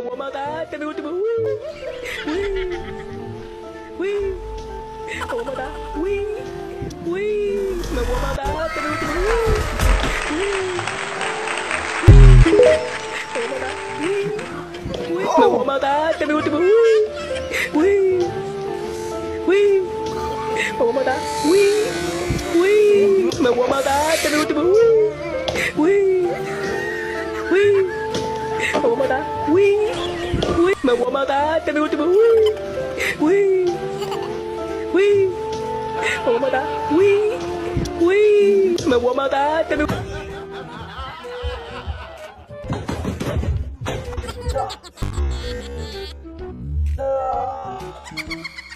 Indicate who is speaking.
Speaker 1: 么么哒哒哒么么哒么么哒么么哒么么哒么么哒么么哒哒么么哒么么哒么么哒么么哒么么哒么么哒么么哒么么哒么么哒么么哒么么哒么 Mata. Oui. Oui. Magua Mata. Te veo, te veo. Oui. Oui. Oui. Magua Mata. Oui. Oui. Magua Mata. Te veo. Oh.